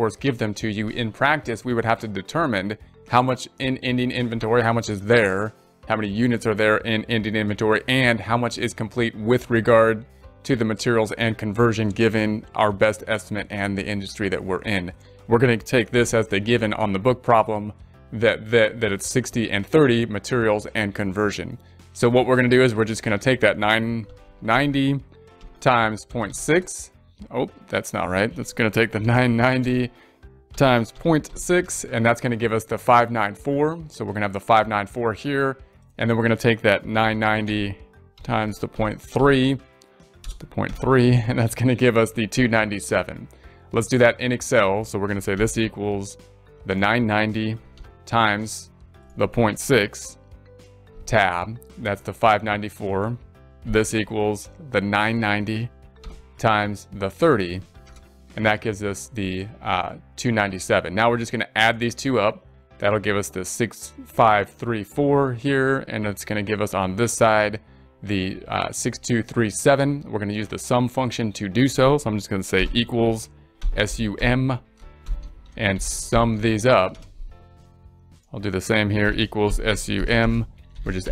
course, give them to you. In practice, we would have to determine how much in ending inventory, how much is there, how many units are there in ending inventory, and how much is complete with regard to the materials and conversion given our best estimate and the industry that we're in. We're going to take this as the given on the book problem that, that, that it's 60 and 30 materials and conversion. So what we're going to do is we're just going to take that 990 times 0.6. Oh, that's not right. That's going to take the 990 times 0.6, and that's going to give us the 594. So we're going to have the 594 here, and then we're going to take that 990 times the 0.3, the 0.3, and that's going to give us the 297. Let's do that in Excel. So we're going to say this equals the 990 times the 0.6 tab, that's the 594. This equals the 990 times the 30, and that gives us the uh, 297. Now we're just going to add these two up. That'll give us the 6534 here, and it's going to give us on this side the uh, 6237. We're going to use the sum function to do so. So I'm just going to say equals sum and sum these up. I'll do the same here, equals sum. We're just